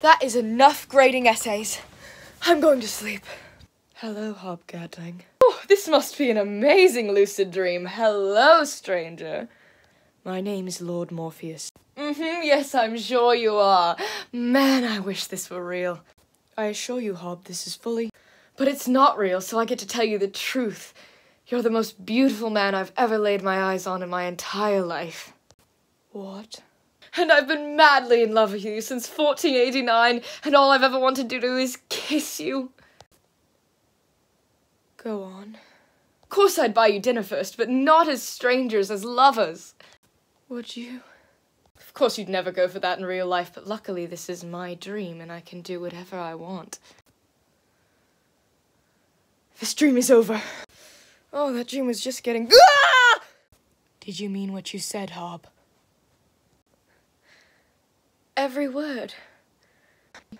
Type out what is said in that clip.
That is enough grading essays. I'm going to sleep. Hello, Hob Gadling. Oh, this must be an amazing lucid dream. Hello, stranger. My name is Lord Morpheus. Mm-hmm, yes, I'm sure you are. Man, I wish this were real. I assure you, Hob, this is fully... But it's not real, so I get to tell you the truth. You're the most beautiful man I've ever laid my eyes on in my entire life. What? And I've been madly in love with you since 1489, and all I've ever wanted to do is kiss you. Go on. Of course I'd buy you dinner first, but not as strangers, as lovers. Would you? Of course you'd never go for that in real life, but luckily this is my dream and I can do whatever I want. This dream is over. Oh, that dream was just getting. Ah! Did you mean what you said, Hob? every word.